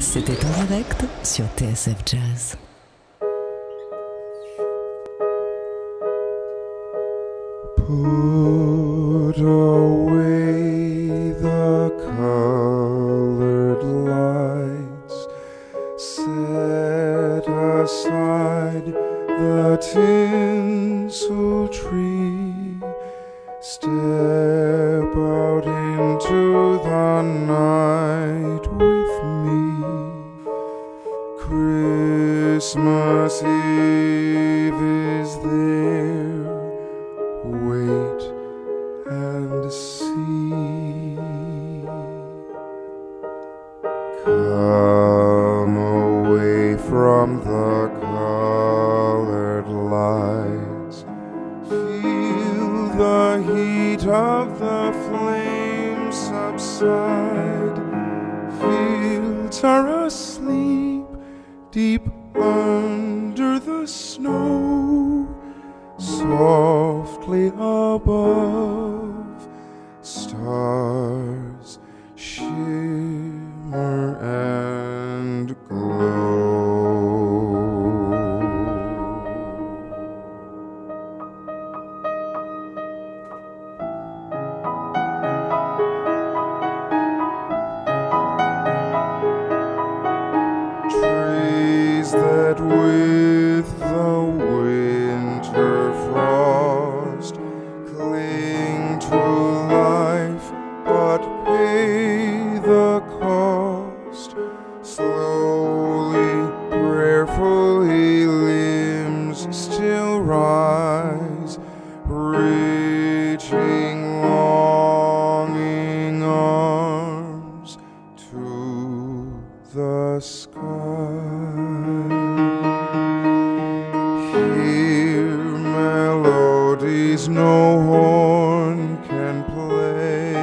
C'était en direct sur TSF Jazz. Put away the colored lights, set aside the tinsel tree, step out Christmas Eve is there. Wait and see. Come away from the colored lights. Feel the heat of the flames subside. Fields are asleep deep under the snow. Softly above, stars shimmer with the winter frost cling to life but pay the cost slowly prayerfully limbs still rise reaching longing arms to the sky. Hear melodies no horn can play.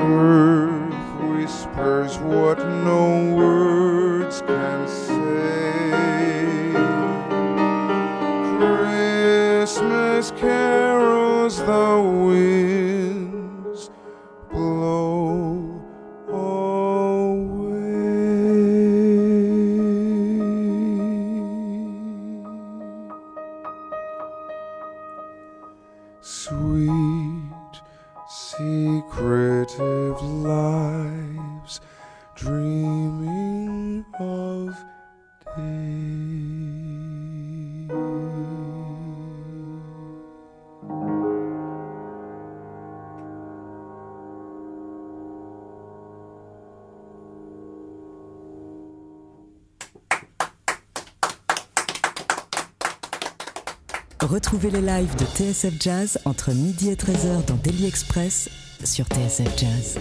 Earth whispers what no words can say. Christmas carols the winds Sweet, secretive lives dreaming of. Retrouvez les lives de TSF Jazz entre midi et 13h dans Daily Express sur TSF Jazz.